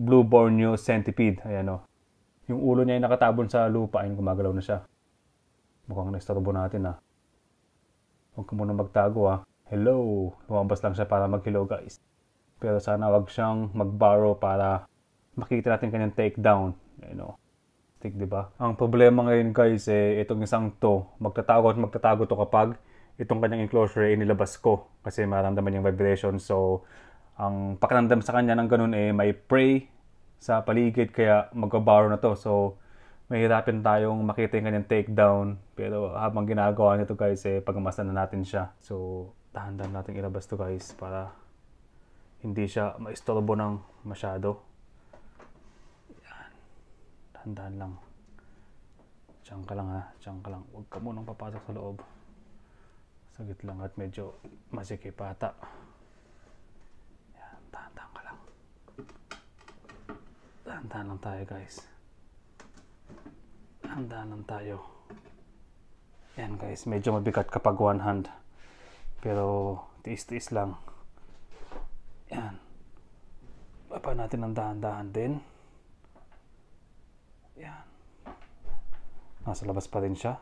Blue Borneo Centipede. Ayan o. Yung ulo niya ay nakatabon sa lupa. Ayun, gumagalaw na siya. Mukhang naistorbo natin ha. Huwag ka muna magtago ha. Hello! Lumabas lang siya para mag-hello guys. Pero sana wag siyang mag-borrow para makita natin kanyang takedown. Ayun o. Stick, di ba? Ang problema ngayon guys, eh, itong isang to, magtatago at magtatago to kapag itong kanyang enclosure ay inilabas ko. Kasi maramdaman yung vibration. So, ang pakiramdam sa kanya ng ganun eh, may prey sa paligid kaya magbabarrow na to. So, mahirapin tayong makita yung kanyang takedown. Pero habang ginagawa nito guys, eh, pagmamasdan na natin siya. So, dahan-dahan natin ilabas to guys para hindi siya maistorbo ng masyado. Yan. Dahan-dahan lang. Diyan ka lang ha. Diyan ka lang. Huwag ka munang papasok sa loob. Sagit lang at medyo masikip ata. Yan. Dahan-dahan ka lang. Dahan-dahan lang tayo guys. Dahan-dahan lang tayo. Yan guys. Medyo mabigat kapag one hand. Pero tiis-tiis lang. Yan. Baba natin ng dahan-dahan din. Yan. Nasa labas pa rin siya.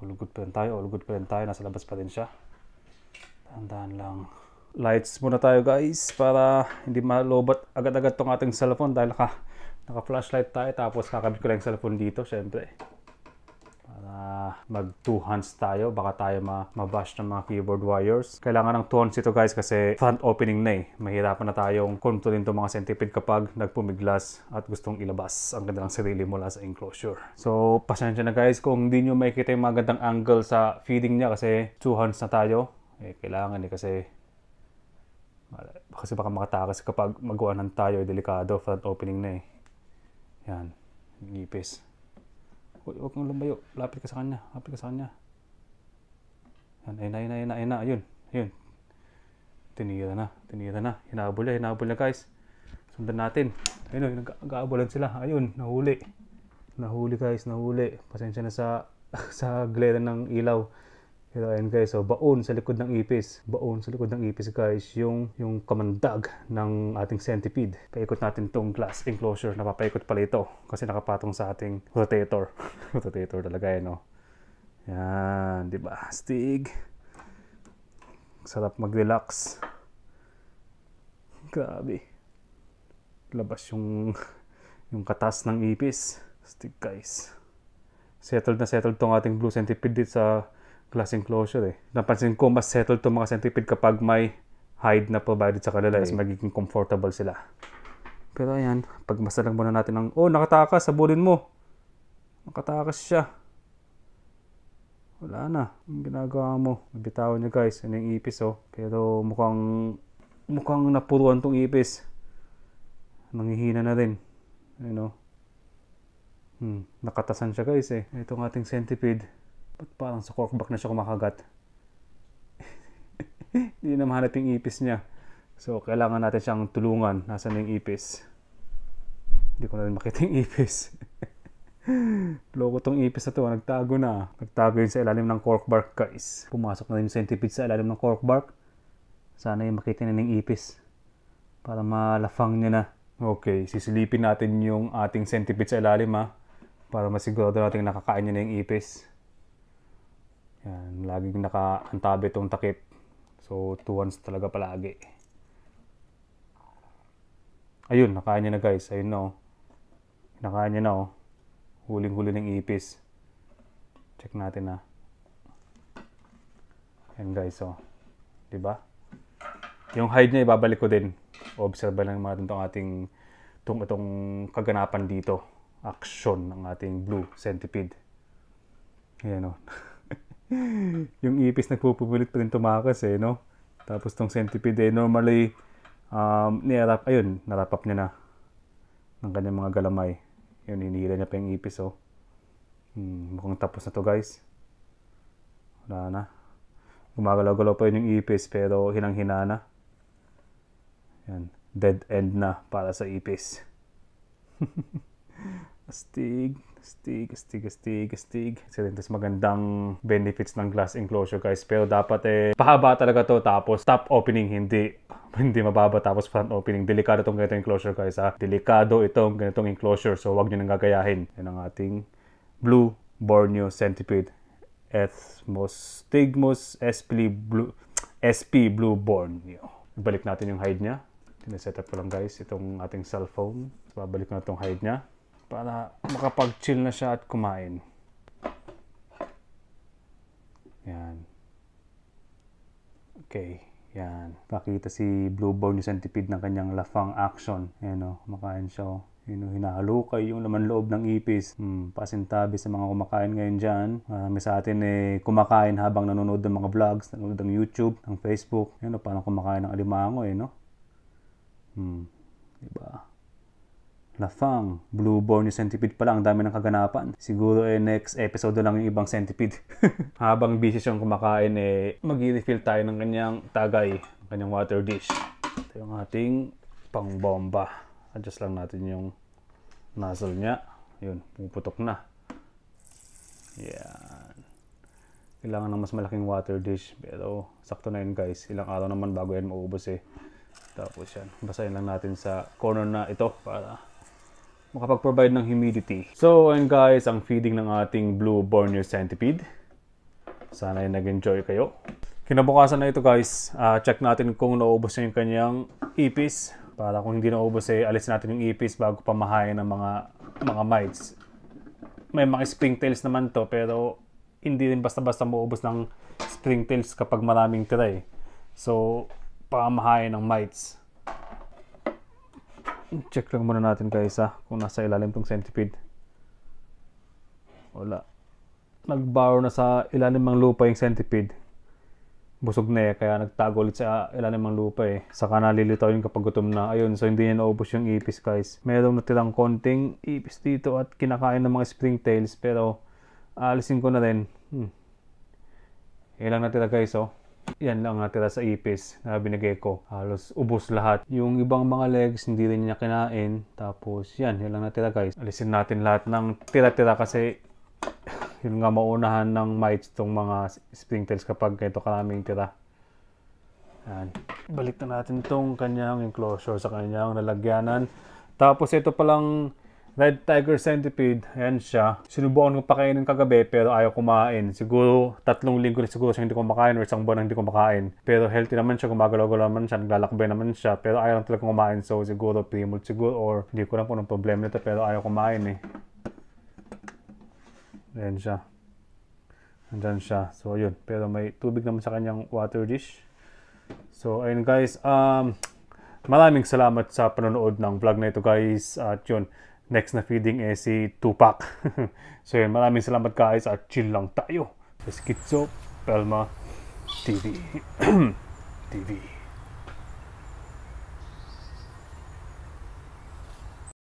Ulugod pa rin tayo, ulugod pa rin tayo. Nasa labas pa rin siya. Dahan-dahan lang. Lights muna tayo guys para hindi malobat agad-agad tong ating cellphone dahil naka, naka flashlight tayo. Tapos kakabit ko lang yung cellphone dito syempre. Para mag two hands tayo. Baka tayo ma mabash ng mga keyboard wires. Kailangan ng two hands ito guys kasi front opening na eh. Mahirapan na tayong kontrolin itong mga centipede kapag nagpumiglas at gustong ilabas ang ganda ng sarili mula sa enclosure. So pasensya na guys kung hindi nyo makikita yung magandang angle sa feeding niya kasi two hands na tayo. Eh kailangan eh kasi kasi baka makatakas kapag magawanan tayo eh, delikado front opening na eh yan ngipis Huwag, huwag kang lumayo. Lapit ka sa kanya. Lapit ka sa kanya. Yan, ayun na, ayun na, ayun na, ayun na. Ayun, ayun. Tinira na, tinira na. Hinabol na, hinabol na guys. Sundan natin. Ayun, nag-aabolan sila. Ayun, nahuli. Nahuli guys, nahuli. Pasensya na sa sa glare ng ilaw. Pero ayun guys, so baon sa likod ng ipis. Baon sa likod ng ipis guys, yung, yung kamandag ng ating centipede. Paikot natin tong glass enclosure. Napapaikot pala ito kasi nakapatong sa ating rotator. rotator talaga yan, no? Yan, di ba? Stig. Sarap mag-relax. Grabe. Labas yung yung katas ng ipis. Stig guys. Settled na settled tong ating blue centipede sa glass enclosure eh. Napansin ko mas settled tong mga centipede kapag may hide na provided sa kanila eh. Mas magiging comfortable sila. Pero ayan, pag masalang muna natin ng, oh nakatakas, sabulin mo. Nakatakas siya. Wala na. Ang ginagawa mo. Bitawan niya guys. Ano yung ipis oh. Pero mukhang, mukhang napuruan tong ipis. Nangihina na rin. Ayun oh. Hmm, nakatasan siya guys eh. Itong ating centipede. Ba't parang sa corkback na siya kumakagat? Hindi na mahanap yung ipis niya. So, kailangan natin siyang tulungan. Nasaan yung ipis? Hindi ko na rin makita yung ipis. Loko tong ipis na to. Nagtago na. Nagtago yun sa ilalim ng corkbark, guys. Pumasok na yung centipede sa ilalim ng corkbark. Sana yung makita na ng ipis. Para malafang niya na. Okay, sisilipin natin yung ating centipede sa ilalim ha. Para masigurado natin nakakain niya na yung ipis. Yan, laging nakaantabi itong takip. So, two ones talaga palagi. Ayun, nakain niya na guys. Ayun na oh. Nakain niya na oh. Huling-huli ng ipis. Check natin na. Yan guys oh. ba? Yung hide niya ibabalik ko din. Observe lang natin itong ating itong, itong kaganapan dito. Action ng ating blue centipede. Ayan oh. yung ipis nagpupulit pa rin tumakas eh, no? Tapos tong centipede normally, um, nirap, ayun, narap up niya na ng kanyang mga galamay. Yun, hinihila niya pa yung ipis, oh. Hmm, mukhang tapos na to, guys. Wala na. Gumagalaw-galaw pa yun yung ipis, pero hinang-hina na. Yan, dead end na para sa ipis. Astig, astig, astig, astig, astig. Tapos magandang benefits ng glass enclosure guys. Pero dapat eh, pahaba talaga to tapos top opening hindi hindi mababa tapos front opening. Delikado itong ganitong enclosure guys ha. Delikado itong ganitong enclosure so wag nyo nang gagayahin. Yan ang ating blue Borneo centipede. Ethmos, Stigmus, SP Blue, SP Blue Borneo. Balik natin yung hide niya. Tinaset up ko lang guys itong ating cellphone. Babalik na itong hide niya para makapag-chill na siya at kumain. Yan. Okay. Yan. Pakita si Blueborn yung centipede ng kanyang lafang action. Yan o. Kumakain siya o. Yun o, hinahalukay yung laman loob ng ipis. Hmm, pasintabi sa mga kumakain ngayon dyan. Marami sa atin eh, kumakain habang nanonood ng mga vlogs, nanonood ng YouTube, ng Facebook. Yan o, parang kumakain ng alimango eh, no? Hmm. Diba? Lafang, Blueborn yung centipede pala, ang dami ng kaganapan. Siguro eh next episode lang yung ibang centipede. Habang busy siyang kumakain eh mag-refill tayo ng kanyang tagay, ng kanyang water dish. Ito yung ating pangbomba. Adjust lang natin yung nozzle niya. Yun, pumuputok na. Yan. Kailangan ng mas malaking water dish. Pero sakto na yun guys. Ilang araw naman bago yan maubos eh. Tapos yan, basahin lang natin sa corner na ito para makapag-provide ng humidity. So, and guys, ang feeding ng ating blue Borneo centipede. Sana ay nag-enjoy kayo. Kinabukasan na ito guys, uh, check natin kung naubos na yung kanyang ipis. Para kung hindi naubos eh, alis natin yung ipis bago pamahayan ng mga mga mites. May mga springtails naman to pero hindi rin basta-basta maubos ng springtails kapag maraming tira. So, pamahayan ng mites. Check lang muna natin guys ha, kung nasa ilalim tong centipede. Wala. Nagborrow na sa ilalim ng lupa yung centipede. Busog na eh, kaya nagtago ulit sa ilalim ng lupa eh. Saka nalilitaw yun kapag gutom na. Ayun, so hindi niya naubos yung ipis guys. Merong natirang konting ipis dito at kinakain ng mga springtails pero alisin ko na rin. Hmm. Yan lang natira guys oh yan lang natira sa ipis na binigay ko. Halos ubos lahat. Yung ibang mga legs, hindi rin niya kinain. Tapos yan, yan lang natira guys. Alisin natin lahat ng tira-tira kasi yun nga maunahan ng mites tong mga springtails kapag ito karaming tira. Yan. Balik na natin tong kanyang enclosure sa kanyang lalagyanan. Tapos ito palang Red Tiger Centipede, ayan siya. Sinubukan ko pakainin kagabi pero ayaw kumain. Siguro tatlong linggo na siguro siya hindi kumakain or isang buwan hindi kumakain. Pero healthy naman siya, gumagalaw-galaw naman siya, naglalakbay naman siya. Pero ayaw lang talaga kumain. So siguro primol siguro or hindi ko lang kung anong problema nito pero ayaw kumain eh. Ayan siya. Andyan siya. So yun. Pero may tubig naman sa kanyang water dish. So ayun guys. Um, maraming salamat sa panonood ng vlog na ito guys. At yun next na feeding eh si Tupac. so yun, maraming salamat guys at chill lang tayo sa Schizo Pelma TV. TV.